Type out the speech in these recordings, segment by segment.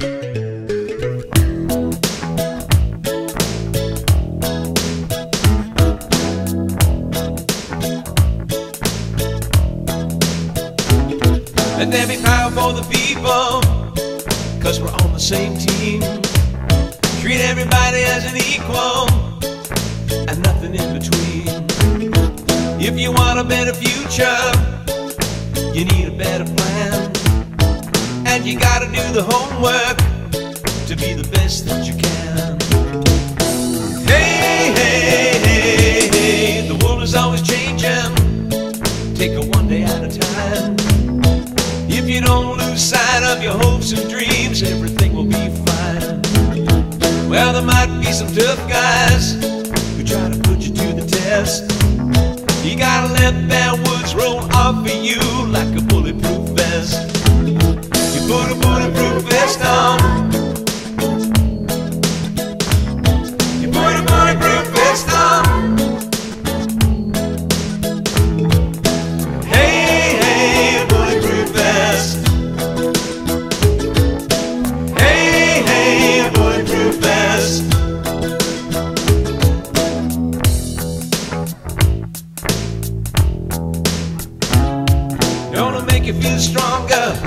Let there be power for the people, cause we're on the same team. Treat everybody as an equal, and nothing in between. If you want a better future, you need a better plan. And you gotta do the homework to be the best that you can. Hey, hey, hey, hey, the world is always changing. Take it one day at a time. If you don't lose sight of your hopes and dreams, everything will be fine. Well, there might be some tough guys who try to put you to the test. You gotta let their you feel stronger,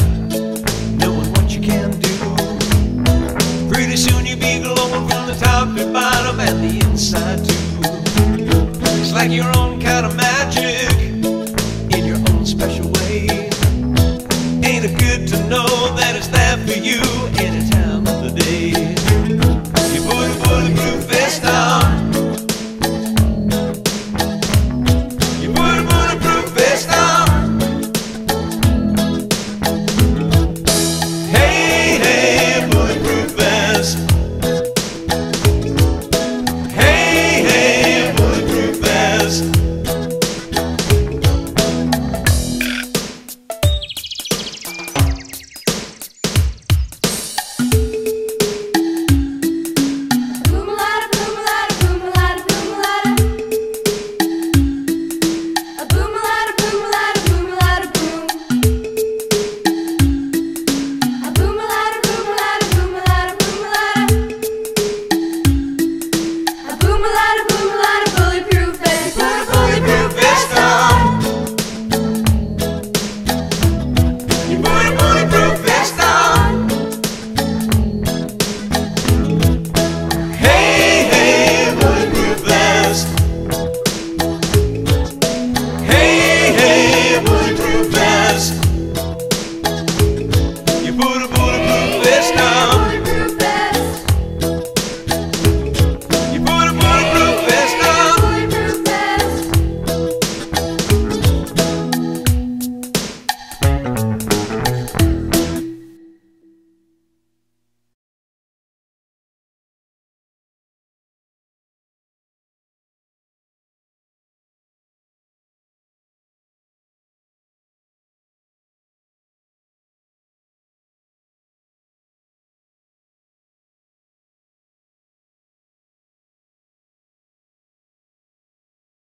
knowing what you can do. Pretty soon you'll be glowing from the top to bottom and the inside too. It's like your own kind of magic.